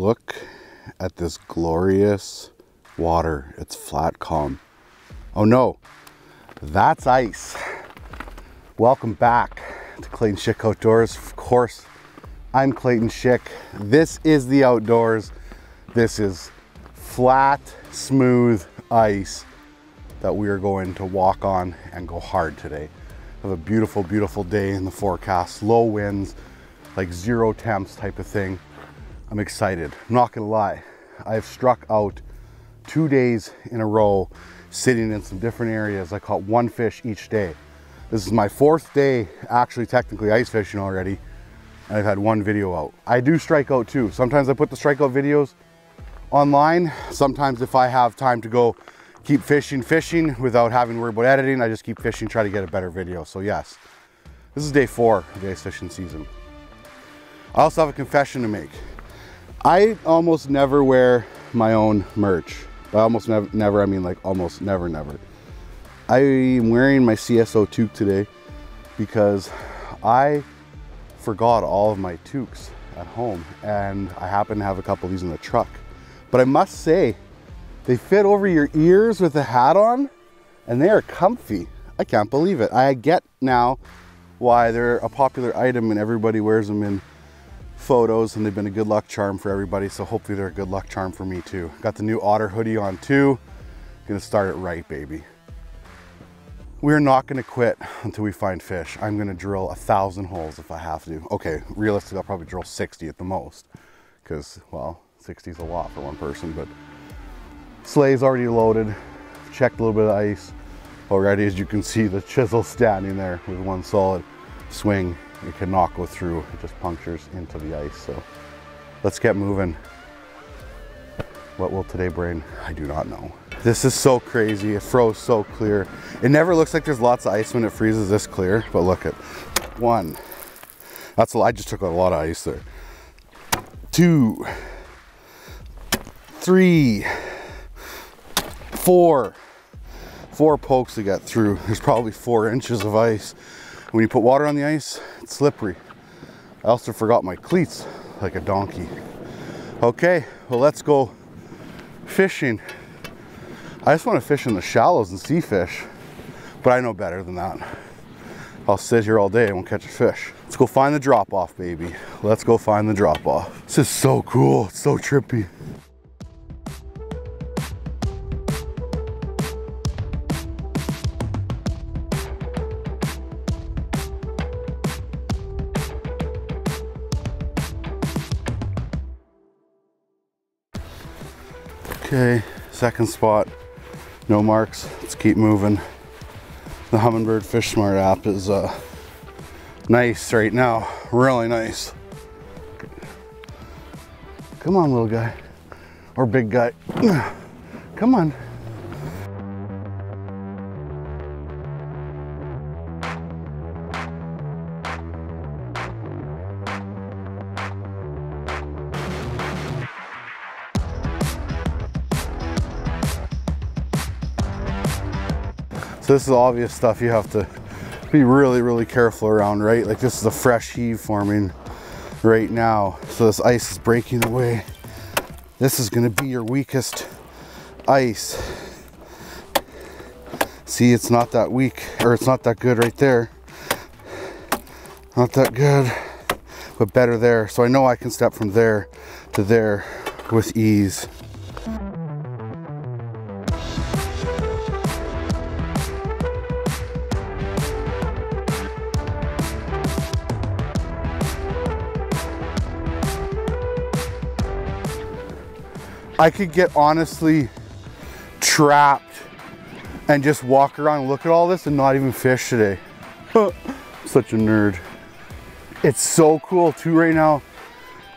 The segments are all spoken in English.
Look at this glorious water. It's flat calm. Oh no, that's ice. Welcome back to Clayton Schick Outdoors. Of course, I'm Clayton Schick. This is the outdoors. This is flat, smooth ice that we are going to walk on and go hard today. Have a beautiful, beautiful day in the forecast. Low winds, like zero temps type of thing. I'm excited. I'm not gonna lie. I have struck out two days in a row sitting in some different areas. I caught one fish each day. This is my fourth day actually technically ice fishing already. And I've had one video out. I do strike out too. Sometimes I put the strikeout videos online. Sometimes if I have time to go keep fishing, fishing without having to worry about editing, I just keep fishing, try to get a better video. So yes, this is day four of the ice fishing season. I also have a confession to make. I almost never wear my own merch. By almost never, never, I mean like almost never, never. I'm wearing my CSO toque today because I forgot all of my toques at home and I happen to have a couple of these in the truck. But I must say, they fit over your ears with the hat on and they are comfy. I can't believe it. I get now why they're a popular item and everybody wears them in photos and they've been a good luck charm for everybody. So hopefully they're a good luck charm for me too. Got the new Otter hoodie on too. Gonna start it right, baby. We're not gonna quit until we find fish. I'm gonna drill a thousand holes if I have to. Okay, realistically, I'll probably drill 60 at the most because, well, 60 is a lot for one person, but sleigh's already loaded. Checked a little bit of ice already. As you can see, the chisel standing there with one solid swing it cannot go through. It just punctures into the ice. So let's get moving. What will today bring? I do not know. This is so crazy. It froze so clear. It never looks like there's lots of ice when it freezes this clear, but look at one. That's a lot. I just took a lot of ice there. Two, three, four, four pokes to get through. There's probably four inches of ice. When you put water on the ice, it's slippery. I also forgot my cleats like a donkey. Okay, well let's go fishing. I just want to fish in the shallows and see fish, but I know better than that. I'll sit here all day and won't catch a fish. Let's go find the drop off, baby. Let's go find the drop off. This is so cool, it's so trippy. Okay, second spot, no marks. Let's keep moving. The Humminbird Fish Smart app is uh, nice right now, really nice. Come on, little guy, or big guy. Come on. This is obvious stuff you have to be really, really careful around, right? Like this is a fresh heave forming right now. So this ice is breaking away. This is gonna be your weakest ice. See, it's not that weak, or it's not that good right there. Not that good, but better there. So I know I can step from there to there with ease. I could get honestly trapped and just walk around and look at all this and not even fish today. Such a nerd. It's so cool too right now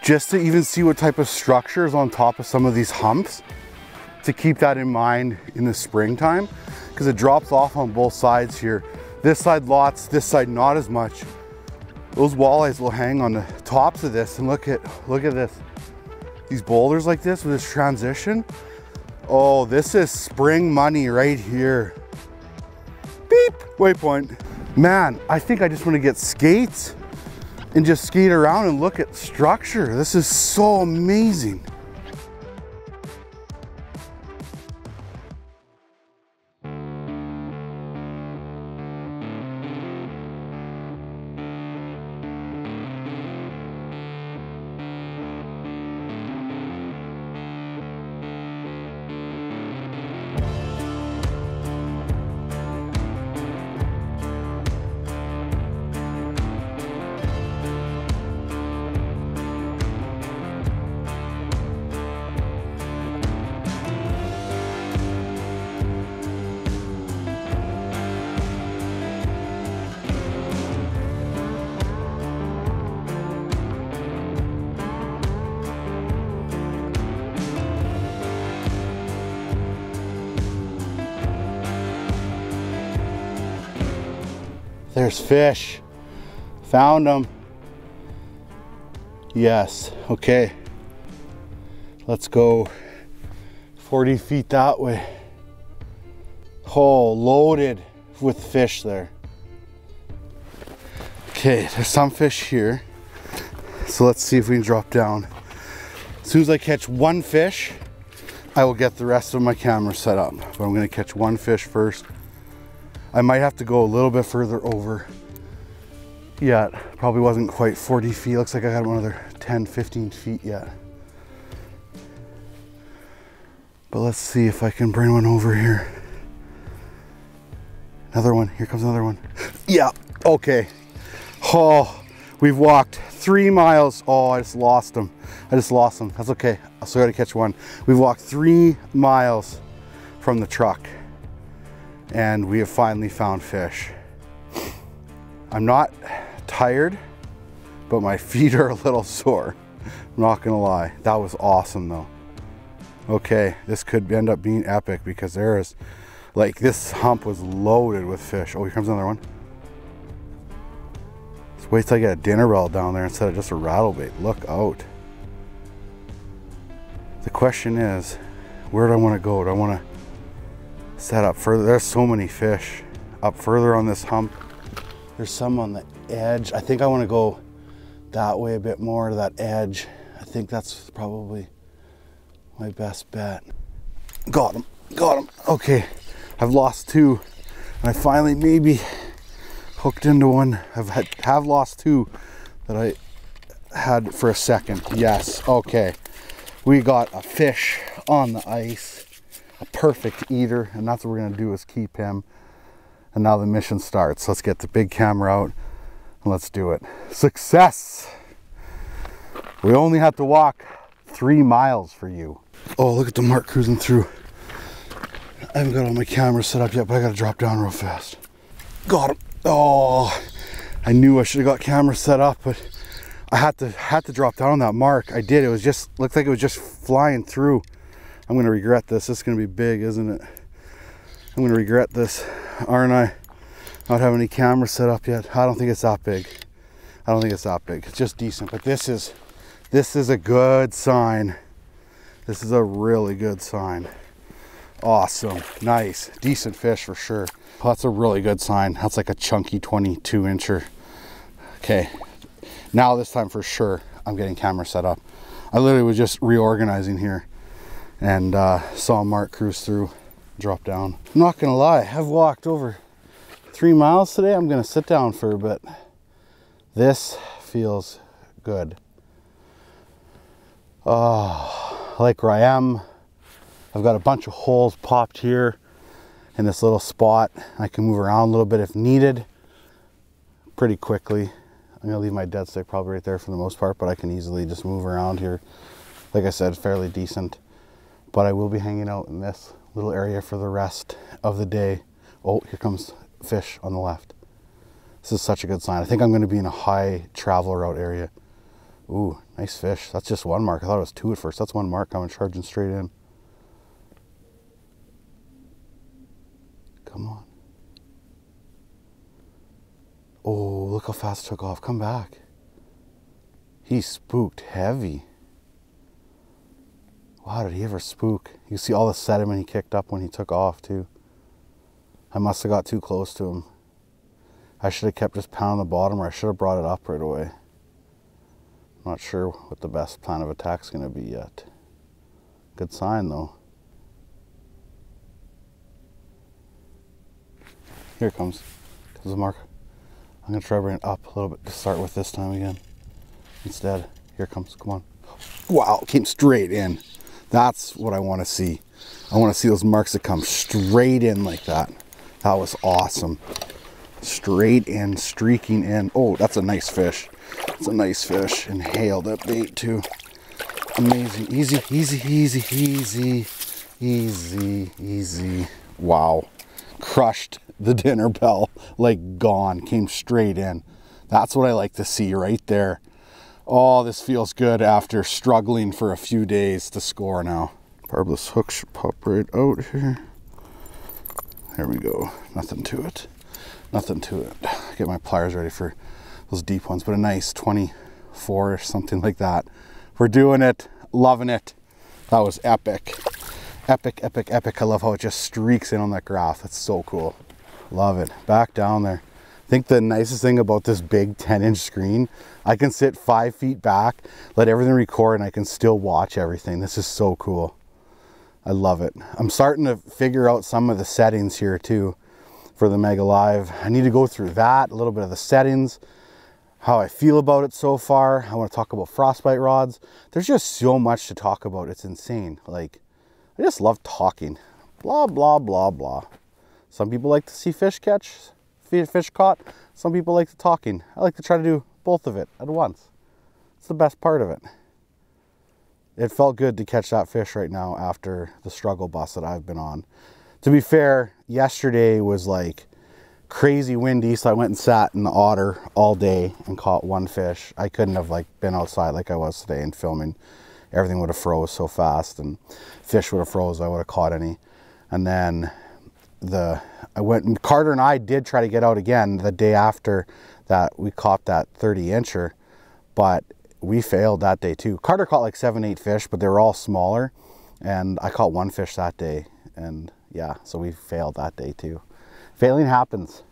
just to even see what type of structure is on top of some of these humps to keep that in mind in the springtime because it drops off on both sides here. This side lots, this side not as much. Those walleyes will hang on the tops of this and look at look at this these boulders like this with this transition. Oh, this is spring money right here. Beep, waypoint. Man, I think I just want to get skates and just skate around and look at structure. This is so amazing. There's fish. Found them. Yes, okay. Let's go 40 feet that way. Oh, loaded with fish there. Okay, there's some fish here. So let's see if we can drop down. As soon as I catch one fish, I will get the rest of my camera set up. But I'm gonna catch one fish first. I might have to go a little bit further over yet. Probably wasn't quite 40 feet. Looks like I got another 10, 15 feet yet. But let's see if I can bring one over here. Another one. Here comes another one. Yeah. Okay. Oh, we've walked three miles. Oh, I just lost them. I just lost them. That's okay. I still got to catch one. We've walked three miles from the truck and we have finally found fish. I'm not tired, but my feet are a little sore. I'm not gonna lie. That was awesome though. Okay, this could end up being epic because there is, like this hump was loaded with fish. Oh, here comes another one. Let's wait till I get a dinner roll down there instead of just a rattle bait. Look out. The question is, where do I wanna go? Do I wanna set up further? There's so many fish up further on this hump. There's some on the edge. I think I wanna go that way a bit more to that edge. I think that's probably my best bet. Got him, got him. Okay, I've lost two. And I finally maybe hooked into one. I've had, have lost two that I had for a second. Yes, okay. We got a fish on the ice, perfect eater, and that's what we're gonna do is keep him. And now the mission starts. Let's get the big camera out and let's do it. Success! We only have to walk three miles for you. Oh, look at the mark cruising through. I haven't got all my cameras set up yet, but I gotta drop down real fast. Got him. Oh, I knew I should have got cameras set up, but I had to had to drop down on that mark. I did. It was just looked like it was just flying through. I'm gonna regret this. This is gonna be big, isn't it? I'm gonna regret this, aren't I? Not having any camera set up yet. I don't think it's that big. I don't think it's that big. It's just decent, but this is this is a good sign. This is a really good sign. Awesome, nice, decent fish for sure. Well, that's a really good sign. That's like a chunky 22 incher. Okay, now this time for sure, I'm getting camera set up. I literally was just reorganizing here and uh, saw Mark cruise through, drop down. I'm not gonna lie, I've walked over three miles today. I'm gonna sit down for a bit. This feels good. Oh, I like where I am. I've got a bunch of holes popped here in this little spot. I can move around a little bit if needed pretty quickly. I'm gonna leave my dead stick probably right there for the most part, but I can easily just move around here. Like I said, fairly decent. But I will be hanging out in this little area for the rest of the day. Oh, here comes fish on the left. This is such a good sign. I think I'm gonna be in a high travel route area. Ooh, nice fish. That's just one mark. I thought it was two at first. That's one mark coming charging straight in. Come on. Oh, look how fast it took off. Come back. He spooked heavy. Wow, did he ever spook? You see all the sediment he kicked up when he took off, too. I must have got too close to him. I should have kept just pounding the bottom, or I should have brought it up right away. I'm not sure what the best plan of attack is going to be yet. Good sign, though. Here it comes. Comes the mark. I'm gonna try bring it up a little bit to start with this time again. Instead, here comes. Come on. Wow, came straight in. That's what I want to see. I want to see those marks that come straight in like that. That was awesome. Straight in, streaking in. Oh, that's a nice fish. It's a nice fish. Inhaled that bait too. Amazing. Easy, easy, easy, easy, easy, easy. Wow. Crushed the dinner bell, like gone, came straight in. That's what I like to see right there. Oh, this feels good after struggling for a few days to score now. Barbless hook should pop right out here. There we go, nothing to it. Nothing to it. Get my pliers ready for those deep ones, but a nice 24 or something like that. We're doing it, loving it. That was epic. Epic, epic, epic. I love how it just streaks in on that graph. That's so cool. Love it. Back down there. I think the nicest thing about this big 10 inch screen, I can sit five feet back, let everything record, and I can still watch everything. This is so cool. I love it. I'm starting to figure out some of the settings here too for the Mega Live. I need to go through that, a little bit of the settings, how I feel about it so far. I want to talk about frostbite rods. There's just so much to talk about. It's insane. Like, I just love talking. Blah, blah, blah, blah. Some people like to see fish catch, fish caught. Some people like the talking. I like to try to do both of it at once. It's the best part of it. It felt good to catch that fish right now after the struggle bus that I've been on. To be fair, yesterday was like crazy windy, so I went and sat in the otter all day and caught one fish. I couldn't have like been outside like I was today and filming. Everything would have froze so fast and fish would have froze. I would have caught any. And then the I went Carter and I did try to get out again the day after that we caught that 30 incher, but we failed that day too. Carter caught like seven, eight fish, but they were all smaller. And I caught one fish that day. And yeah, so we failed that day too. Failing happens.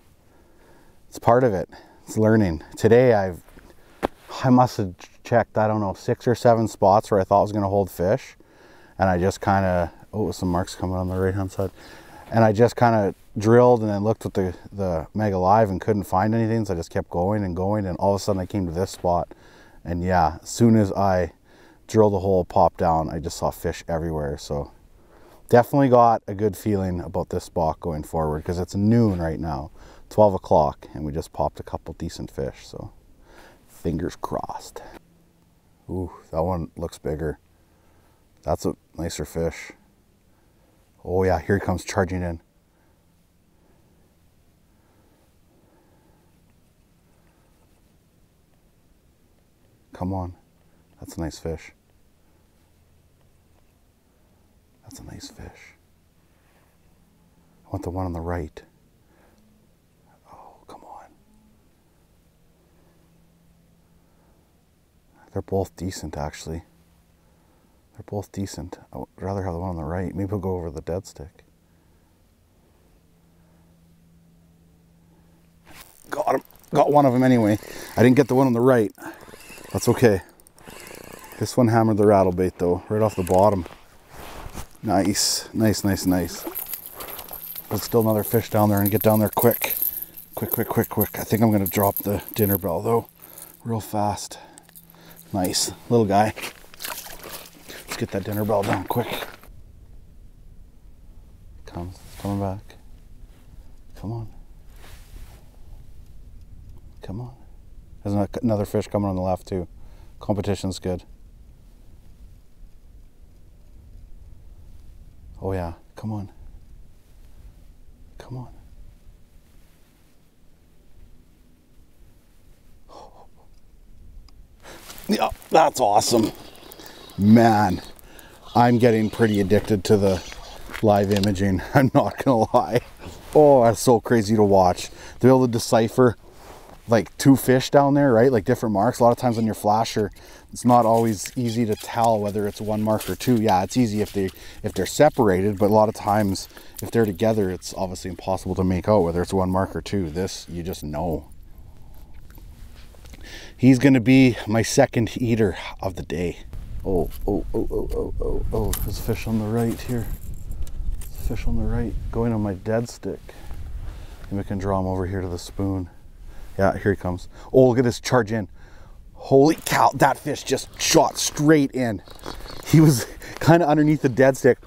It's part of it. It's learning. Today I've I must have checked, I don't know, six or seven spots where I thought I was gonna hold fish. And I just kinda oh some marks coming on the right hand side. And I just kind of drilled and then looked at the, the Mega Live and couldn't find anything. So I just kept going and going. And all of a sudden I came to this spot. And yeah, as soon as I drilled the hole, popped down, I just saw fish everywhere. So definitely got a good feeling about this spot going forward because it's noon right now, 12 o'clock, and we just popped a couple decent fish. So fingers crossed. Ooh, that one looks bigger. That's a nicer fish. Oh yeah, here he comes charging in. Come on. That's a nice fish. That's a nice fish. I want the one on the right. Oh, come on. They're both decent, actually. They're both decent. I would rather have the one on the right. Maybe we'll go over the dead stick. Got him. Got one of them anyway. I didn't get the one on the right. That's okay. This one hammered the rattle bait though, right off the bottom. Nice, nice, nice, nice. There's still another fish down there and get down there quick. Quick, quick, quick, quick. I think I'm gonna drop the dinner bell though, real fast. Nice, little guy. Get that dinner bell down quick. Comes, coming back. Come on. Come on. There's another fish coming on the left too. Competition's good. Oh yeah, come on. Come on. Yeah, that's awesome. Man, I'm getting pretty addicted to the live imaging. I'm not gonna lie. Oh, that's so crazy to watch. To be able to decipher like two fish down there, right? Like different marks. A lot of times on your flasher, it's not always easy to tell whether it's one mark or two. Yeah, it's easy if they if they're separated, but a lot of times if they're together, it's obviously impossible to make out whether it's one mark or two. This you just know. He's gonna be my second eater of the day. Oh, oh, oh, oh, oh, oh, oh, there's a fish on the right here. Fish on the right, going on my dead stick. Maybe I can draw him over here to the spoon. Yeah, here he comes. Oh, look at this charge in. Holy cow, that fish just shot straight in. He was kind of underneath the dead stick.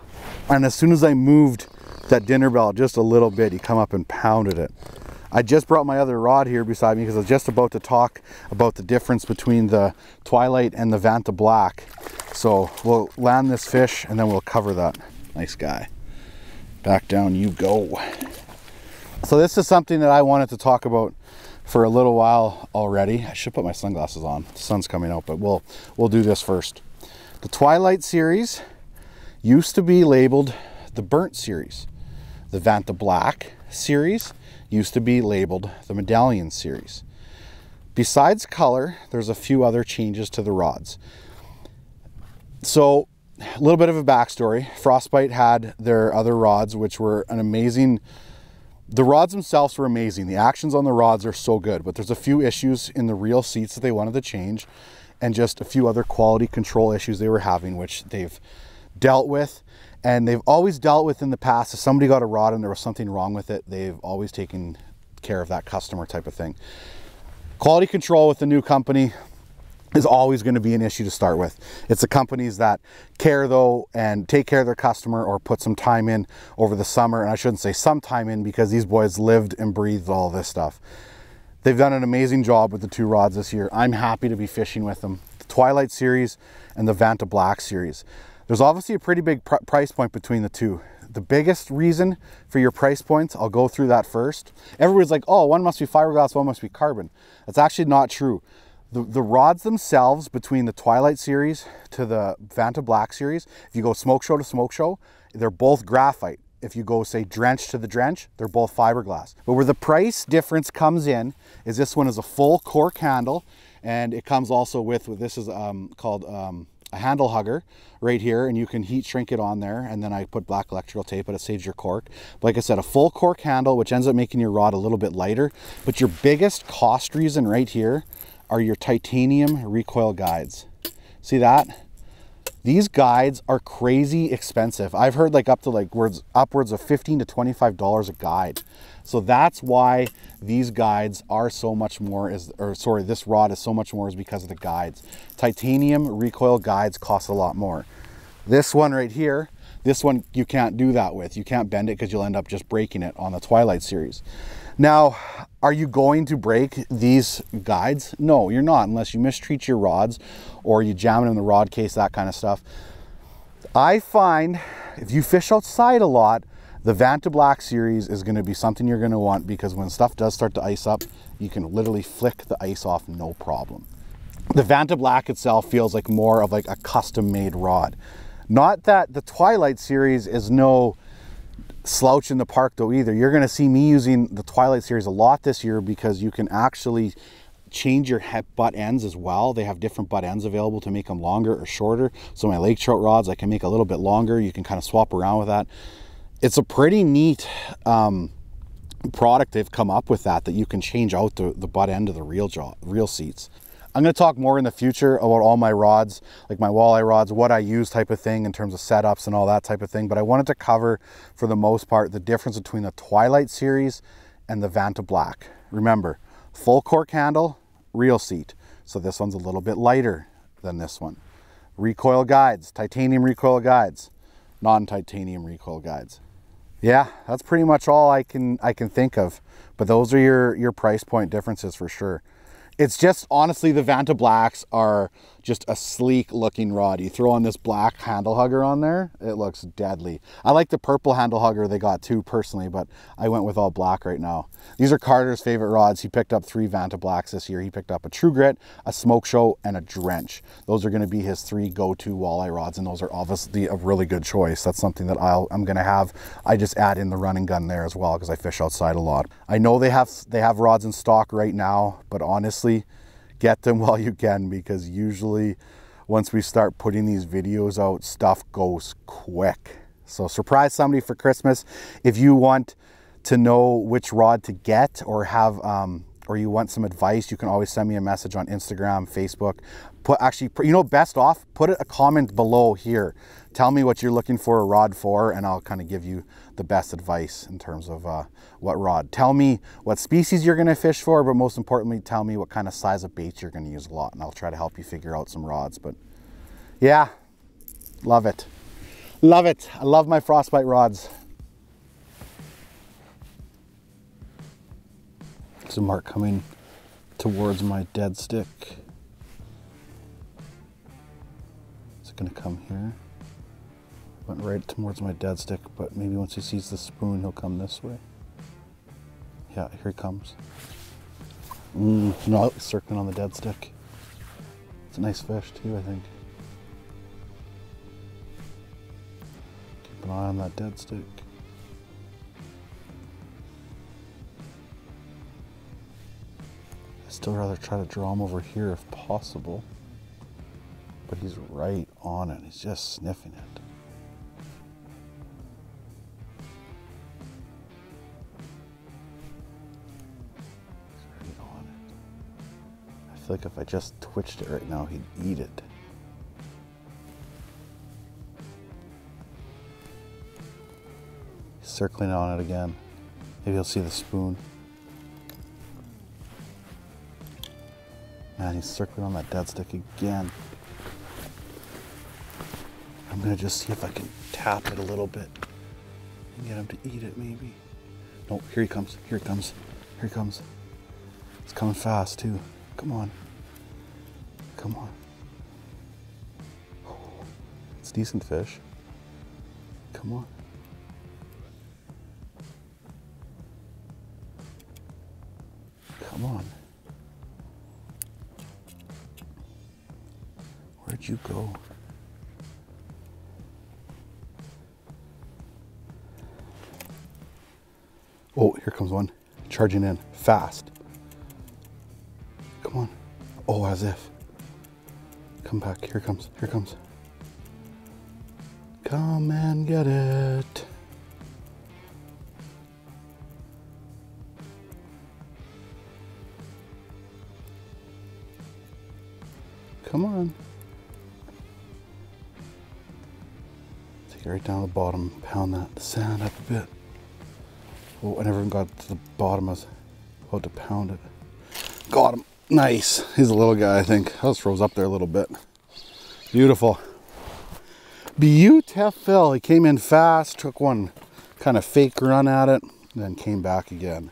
And as soon as I moved that dinner bell just a little bit, he come up and pounded it. I just brought my other rod here beside me because I was just about to talk about the difference between the Twilight and the Vanta Black. So we'll land this fish and then we'll cover that. Nice guy. Back down you go. So this is something that I wanted to talk about for a little while already. I should put my sunglasses on. The sun's coming out, but we'll we'll do this first. The Twilight series used to be labeled the Burnt series. The Vanta Black series used to be labeled the Medallion series. Besides color, there's a few other changes to the rods. So, a little bit of a backstory. Frostbite had their other rods, which were an amazing. The rods themselves were amazing. The actions on the rods are so good, but there's a few issues in the reel seats that they wanted to change, and just a few other quality control issues they were having, which they've dealt with. And they've always dealt with in the past. If somebody got a rod and there was something wrong with it, they've always taken care of that customer type of thing. Quality control with the new company, is always going to be an issue to start with. It's the companies that care though and take care of their customer or put some time in over the summer. And I shouldn't say some time in because these boys lived and breathed all this stuff. They've done an amazing job with the two rods this year. I'm happy to be fishing with them. The Twilight series and the Vanta Black series. There's obviously a pretty big pr price point between the two. The biggest reason for your price points, I'll go through that first. Everybody's like, oh, one must be fiberglass, one must be carbon. That's actually not true. The, the rods themselves between the Twilight series to the Vanta Black series, if you go smoke show to smoke show, they're both graphite. If you go say drench to the drench, they're both fiberglass. But where the price difference comes in is this one is a full cork handle and it comes also with, this is um, called um, a handle hugger right here and you can heat shrink it on there and then I put black electrical tape but it saves your cork. But like I said, a full cork handle which ends up making your rod a little bit lighter. But your biggest cost reason right here are your titanium recoil guides. See that? These guides are crazy expensive. I've heard like up to like words upwards of 15 to $25 a guide. So that's why these guides are so much more is or sorry, this rod is so much more is because of the guides. Titanium recoil guides cost a lot more. This one right here, this one you can't do that with. You can't bend it because you'll end up just breaking it on the Twilight series. Now, are you going to break these guides? No, you're not unless you mistreat your rods or you jam it in the rod case, that kind of stuff. I find if you fish outside a lot, the Vanta Black series is going to be something you're going to want because when stuff does start to ice up, you can literally flick the ice off no problem. The Vanta Black itself feels like more of like a custom made rod. Not that the Twilight series is no slouch in the park though either. You're going to see me using the Twilight series a lot this year because you can actually change your butt ends as well. They have different butt ends available to make them longer or shorter. So my lake trout rods I can make a little bit longer. You can kind of swap around with that. It's a pretty neat um, product they've come up with that that you can change out the, the butt end of the reel jaw, reel seats. I'm going to talk more in the future about all my rods, like my walleye rods, what I use type of thing in terms of setups and all that type of thing. But I wanted to cover, for the most part, the difference between the Twilight series and the Vanta Black. Remember, full cork handle, reel seat. So this one's a little bit lighter than this one. Recoil guides, titanium recoil guides, non-titanium recoil guides. Yeah, that's pretty much all I can I can think of. But those are your your price point differences for sure. It's just honestly the Vanta Blacks are just a sleek looking rod. You throw on this black handle hugger on there, it looks deadly. I like the purple handle hugger they got too personally, but I went with all black right now. These are Carter's favorite rods. He picked up three Vanta Blacks this year. He picked up a True Grit, a Smoke Show, and a Drench. Those are gonna be his three go-to walleye rods, and those are obviously a really good choice. That's something that I'll, I'm gonna have. I just add in the running gun there as well because I fish outside a lot. I know they have, they have rods in stock right now, but honestly, get them while you can because usually once we start putting these videos out, stuff goes quick. So surprise somebody for Christmas. If you want to know which rod to get or have um, or you want some advice, you can always send me a message on Instagram, Facebook. Put actually, you know, best off, put a comment below here. Tell me what you're looking for a rod for, and I'll kind of give you the best advice in terms of uh, what rod. Tell me what species you're going to fish for, but most importantly, tell me what kind of size of baits you're going to use a lot, and I'll try to help you figure out some rods. But yeah, love it. Love it. I love my frostbite rods. There's a mark coming towards my dead stick. Is it going to come here? Went right towards my dead stick, but maybe once he sees the spoon, he'll come this way. Yeah, here he comes. Mmm, no, circling on the dead stick. It's a nice fish too, I think. Keep an eye on that dead stick. I'd still rather try to draw him over here if possible. But he's right on it. He's just sniffing it. Feel like if I just twitched it right now, he'd eat it. He's circling on it again. Maybe he'll see the spoon. Man, he's circling on that dead stick again. I'm gonna just see if I can tap it a little bit and get him to eat it maybe. No, here he comes, here he comes, here he comes. It's coming fast too. Come on. Come on. It's decent fish. Come on. Come on. Where'd you go? Oh, here comes one. Charging in fast. Oh, as if. Come back. Here comes. Here comes. Come and get it. Come on. Take it right down to the bottom, pound that sand up a bit. Oh, I never even got to the bottom. I was about to pound it. Got him. Nice. He's a little guy, I think. I was froze up there a little bit. Beautiful. Beautiful. He came in fast, took one kind of fake run at it, then came back again.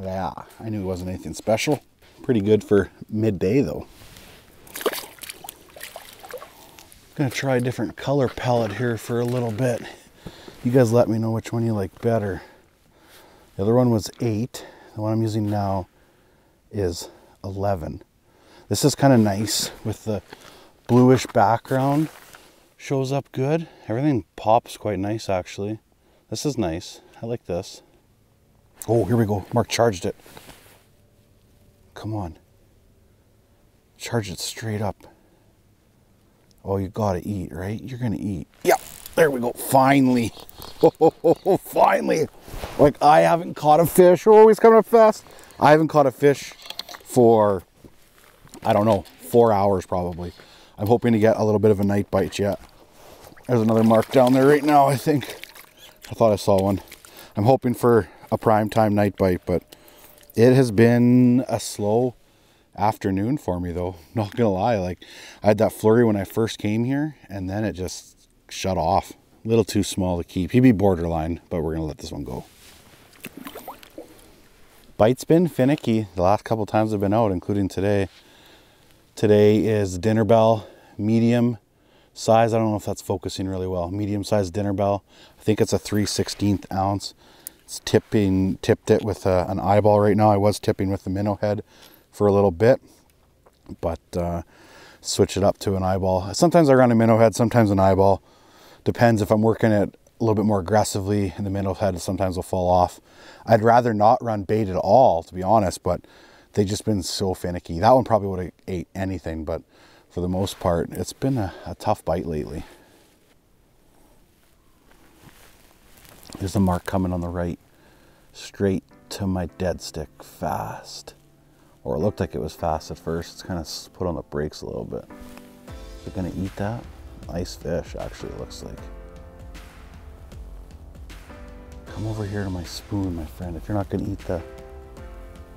Yeah, I knew it wasn't anything special. Pretty good for midday though. Gonna try a different color palette here for a little bit. You guys let me know which one you like better. The other one was eight. The one I'm using now is 11. This is kind of nice with the bluish background. Shows up good. Everything pops quite nice actually. This is nice. I like this. Oh, here we go. Mark charged it. Come on. Charge it straight up. Oh, you gotta eat, right? You're gonna eat. Yep, there we go. Finally. Oh, finally. Like, I haven't caught a fish. Oh, he's coming up fast. I haven't caught a fish for, I don't know, four hours probably. I'm hoping to get a little bit of a night bite yet. There's another mark down there right now, I think. I thought I saw one. I'm hoping for a prime time night bite, but it has been a slow afternoon for me though. Not gonna lie, like I had that flurry when I first came here and then it just shut off. A little too small to keep. He'd be borderline, but we're gonna let this one go. Bite's been finicky the last couple times I've been out, including today. Today is dinner bell, medium size. I don't know if that's focusing really well. Medium sized dinner bell. I think it's a 3 16th ounce. It's tipping, tipped it with a, an eyeball right now. I was tipping with the minnow head for a little bit, but uh, switch it up to an eyeball. Sometimes I run a minnow head, sometimes an eyeball. Depends if I'm working it a little bit more aggressively and the minnow head sometimes will fall off. I'd rather not run bait at all, to be honest, but they've just been so finicky. That one probably would have ate anything, but for the most part, it's been a, a tough bite lately. There's a mark coming on the right, straight to my dead stick, fast. Or it looked like it was fast at first. It's kind of put on the brakes a little bit. Is it gonna eat that? Nice fish, actually, it looks like. Come over here to my spoon, my friend. If you're not gonna eat the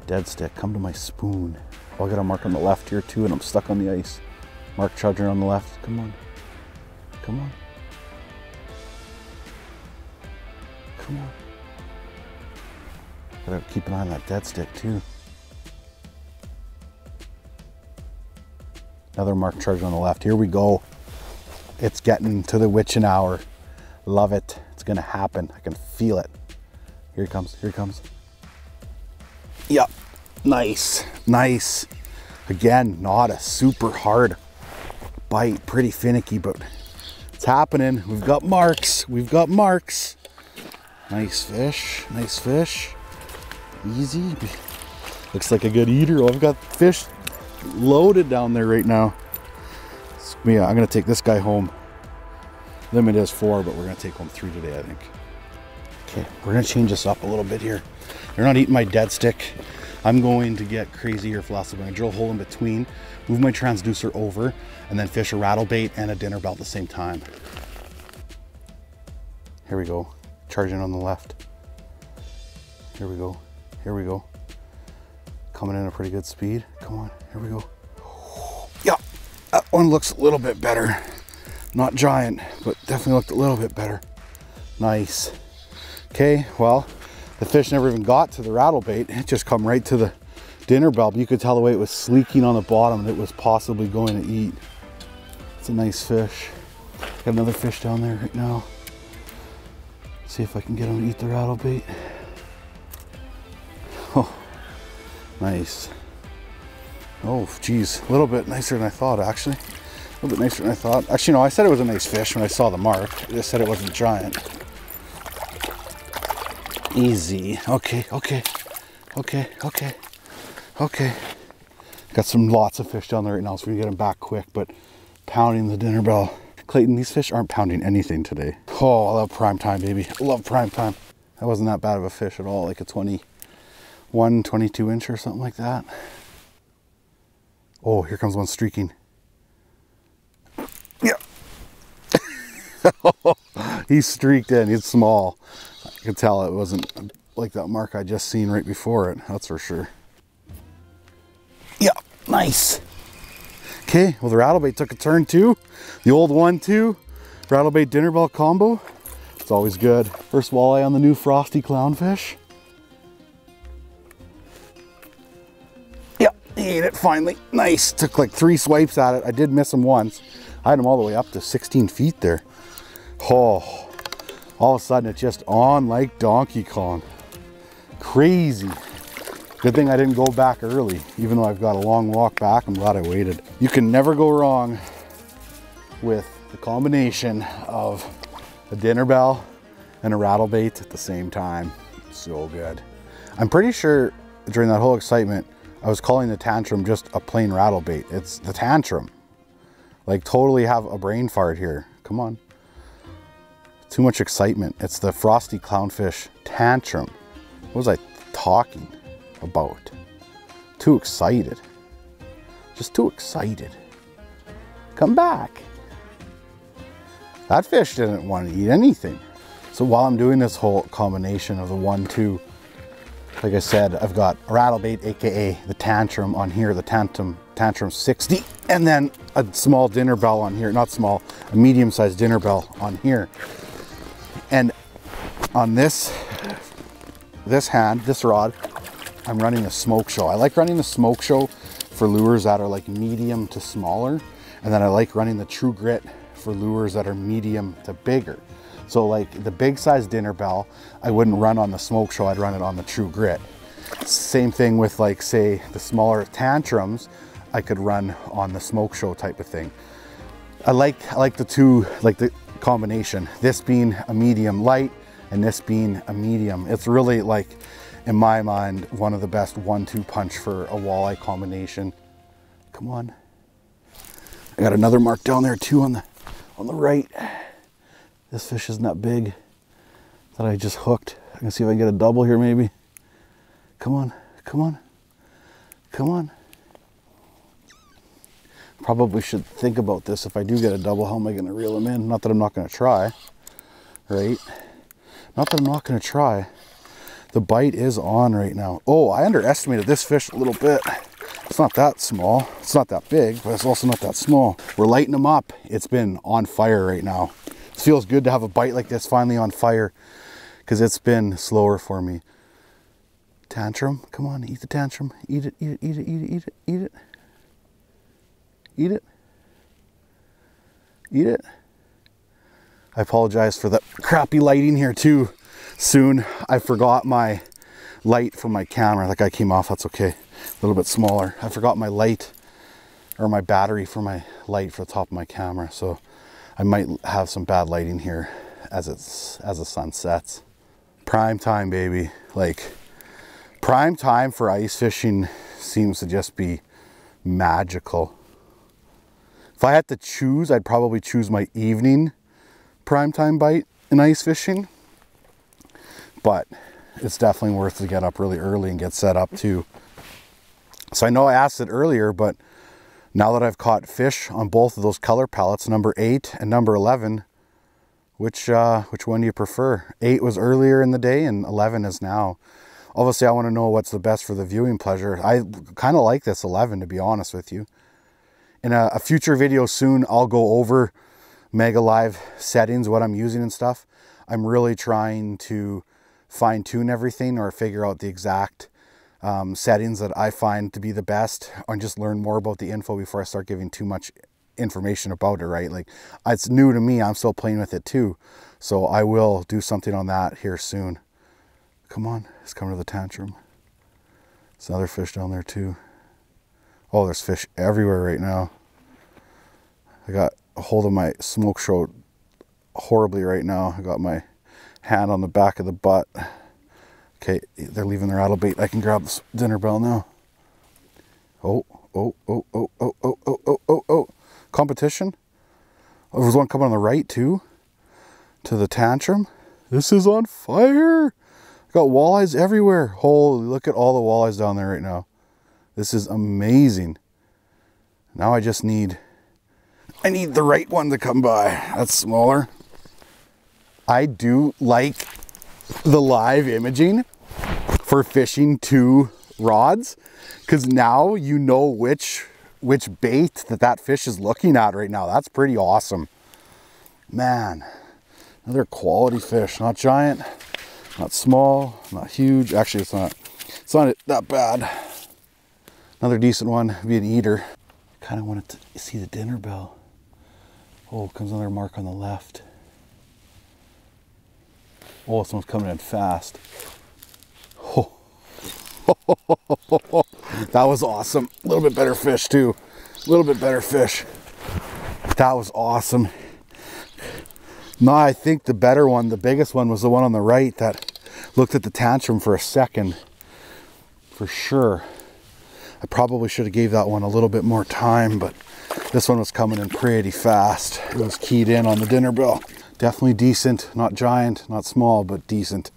dead stick, come to my spoon. Oh, I got a mark on the left here too, and I'm stuck on the ice. Mark Charger on the left. Come on. Come on. Come on. Gotta keep an eye on that dead stick too. Another mark charger on the left. Here we go. It's getting to the witching hour. Love it. Gonna happen. I can feel it. Here he comes. Here he comes. Yep. Nice. Nice. Again, not a super hard bite. Pretty finicky, but it's happening. We've got marks. We've got marks. Nice fish. Nice fish. Easy. Looks like a good eater. I've got fish loaded down there right now. Yeah, I'm gonna take this guy home. Limit is four, but we're gonna take home three today, I think. Okay, we're gonna change this up a little bit here. They're not eating my dead stick. I'm going to get crazy here, Philosophy. I'm gonna drill a hole in between, move my transducer over, and then fish a rattle bait and a dinner bell at the same time. Here we go. Charging on the left. Here we go. Here we go. Coming in at a pretty good speed. Come on. Here we go. Yeah, that one looks a little bit better. Not giant, but definitely looked a little bit better. Nice. Okay, well, the fish never even got to the rattle bait. It just come right to the dinner bell. But you could tell the way it was sleeking on the bottom and it was possibly going to eat. It's a nice fish. Got another fish down there right now. See if I can get him to eat the rattle bait. Oh, nice. Oh, geez, a little bit nicer than I thought, actually. A little bit nicer than I thought. Actually, no, I said it was a nice fish when I saw the mark. I just said it wasn't giant. Easy. Okay, okay, okay, okay, okay. Got some lots of fish down there right now, so we can get them back quick, but pounding the dinner bell. Clayton, these fish aren't pounding anything today. Oh, I love prime time, baby. I love prime time. That wasn't that bad of a fish at all, like a 21, 22 inch or something like that. Oh, here comes one streaking. Yeah. He's streaked in. He's small. I could tell it wasn't like that mark I just seen right before it. That's for sure. Yeah, nice. Okay, well the rattlebait took a turn too. The old one too. Rattlebait dinner bell combo. It's always good. First walleye on the new frosty clownfish. He ate it finally. Nice. Took like three swipes at it. I did miss him once. I had him all the way up to 16 feet there. Oh, all of a sudden it's just on like Donkey Kong. Crazy. Good thing I didn't go back early, even though I've got a long walk back. I'm glad I waited. You can never go wrong with the combination of a dinner bell and a rattle bait at the same time. So good. I'm pretty sure during that whole excitement, I was calling the tantrum just a plain rattle bait. It's the tantrum. Like totally have a brain fart here. Come on. Too much excitement. It's the frosty clownfish tantrum. What was I talking about? Too excited. Just too excited. Come back. That fish didn't want to eat anything. So while I'm doing this whole combination of the one, two, like I said, I've got a rattle bait, AKA the Tantrum on here, the Tantrum, Tantrum 60, and then a small dinner bell on here, not small, a medium sized dinner bell on here. And on this, this hand, this rod, I'm running a smoke show. I like running the smoke show for lures that are like medium to smaller. And then I like running the true grit for lures that are medium to bigger. So like the big size dinner bell, I wouldn't run on the smoke show, I'd run it on the true grit. Same thing with like say the smaller tantrums, I could run on the smoke show type of thing. I like I like the two like the combination. This being a medium light and this being a medium. It's really like in my mind one of the best one-two punch for a walleye combination. Come on. I got another mark down there too on the on the right. This fish isn't that big that I just hooked. I can see if I can get a double here maybe. Come on, come on, come on. Probably should think about this. If I do get a double, how am I gonna reel him in? Not that I'm not gonna try, right? Not that I'm not gonna try. The bite is on right now. Oh, I underestimated this fish a little bit. It's not that small. It's not that big, but it's also not that small. We're lighting them up. It's been on fire right now. It feels good to have a bite like this finally on fire because it's been slower for me. Tantrum, come on, eat the tantrum. Eat it, eat it, eat it, eat it, eat it, eat it. Eat it. Eat it. I apologize for the crappy lighting here too. Soon I forgot my light for my camera. That guy came off, that's okay. A little bit smaller. I forgot my light or my battery for my light for the top of my camera. So I might have some bad lighting here as it's as the sun sets. Prime time, baby. Like Prime time for ice fishing seems to just be magical. If I had to choose, I'd probably choose my evening prime time bite in ice fishing. But it's definitely worth to get up really early and get set up too. So I know I asked it earlier, but now that I've caught fish on both of those color palettes, number eight and number 11, which, uh, which one do you prefer? Eight was earlier in the day and 11 is now. Obviously I wanna know what's the best for the viewing pleasure. I kinda like this 11 to be honest with you. In a, a future video soon, I'll go over Mega Live settings, what I'm using and stuff. I'm really trying to fine tune everything or figure out the exact um, settings that I find to be the best and just learn more about the info before I start giving too much information about it, right? Like it's new to me. I'm still playing with it too. So I will do something on that here soon. Come on, it's coming to the tantrum. There's another fish down there too. Oh, there's fish everywhere right now. I got a hold of my smoke show horribly right now. I got my hand on the back of the butt. Okay, they're leaving their rattle bait. I can grab this dinner bell now. Oh, oh, oh, oh, oh, oh, oh, oh, oh, oh. Competition? Oh, one coming on the right too. To the tantrum. This is on fire. Got walleyes everywhere. Holy, look at all the walleyes down there right now. This is amazing. Now I just need, I need the right one to come by. That's smaller. I do like the live imaging for fishing two rods because now you know which which bait that that fish is looking at right now. That's pretty awesome. Man, another quality fish, not giant, not small, not huge. Actually, it's not, it's not that bad. Another decent one, be an eater. Kind of wanted to see the dinner bell. Oh, comes another mark on the left. Oh, someone's coming in fast. Oh. that was awesome. A little bit better fish too. A little bit better fish. That was awesome. No, I think the better one, the biggest one was the one on the right that looked at the tantrum for a second. For sure. I probably should have gave that one a little bit more time, but this one was coming in pretty fast. It was keyed in on the dinner bell definitely decent, not giant, not small, but decent.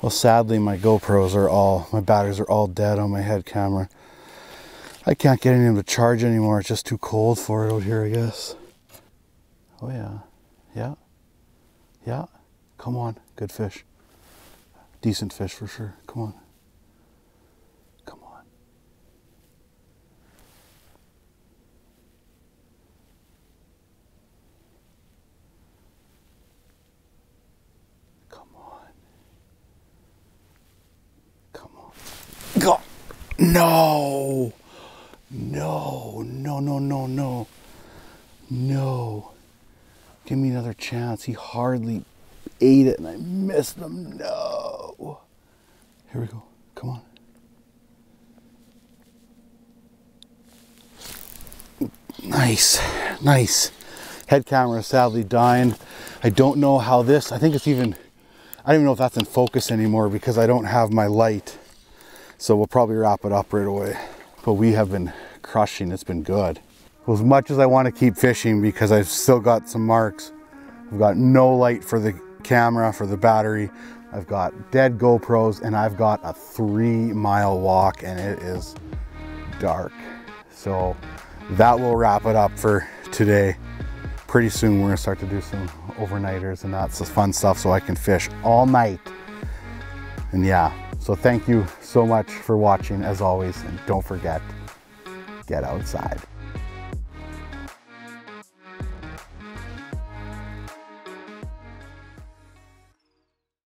Well, sadly, my GoPros are all, my batteries are all dead on my head camera. I can't get any of them to charge anymore. It's just too cold for it out here, I guess. Oh yeah, yeah, yeah. Come on, good fish. Decent fish for sure. Come on. No. No, no, no, no, no. No. Give me another chance. He hardly ate it and I missed him. No. Here we go. Come on. Nice. Nice. Head camera is sadly dying. I don't know how this, I think it's even, I don't even know if that's in focus anymore because I don't have my light. So we'll probably wrap it up right away. But we have been crushing, it's been good. As much as I want to keep fishing because I've still got some marks, I've got no light for the camera, for the battery. I've got dead GoPros and I've got a three mile walk and it is dark. So that will wrap it up for today. Pretty soon we're gonna start to do some overnighters and that's the fun stuff so I can fish all night. And yeah, so thank you so much for watching as always. And don't forget, get outside.